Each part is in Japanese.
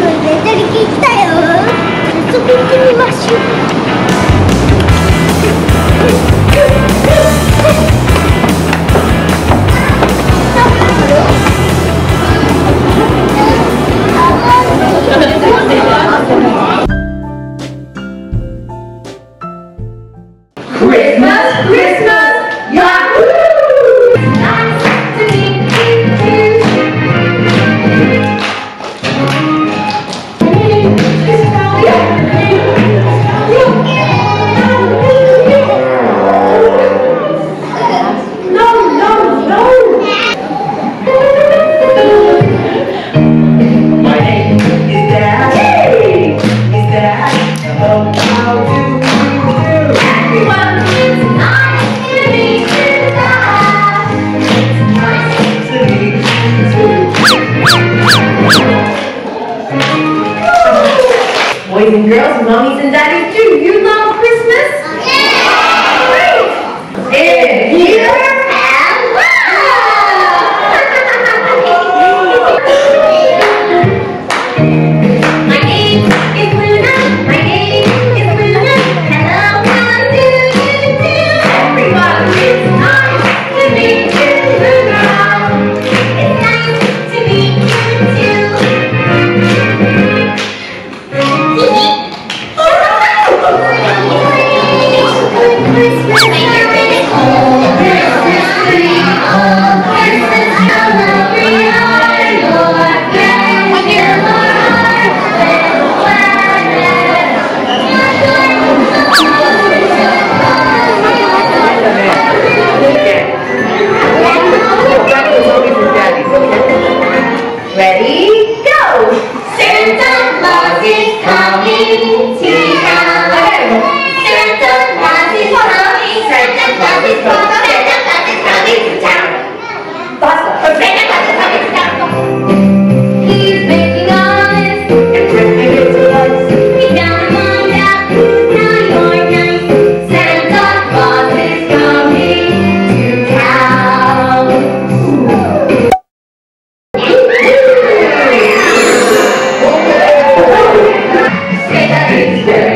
れたり聞来たよ。早速行ってみましょう。boys and girls, mummies and daddies too. You love Christmas? Amém.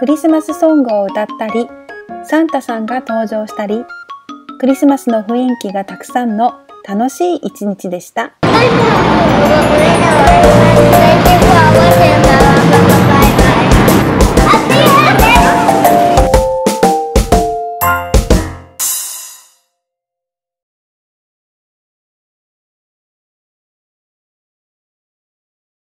クリスマスソングを歌ったり、サンタさんが登場したり、クリスマスの雰囲気がたくさんの楽しい一日でした。